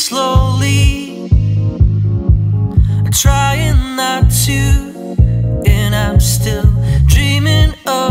slowly, trying not to, and I'm still dreaming of.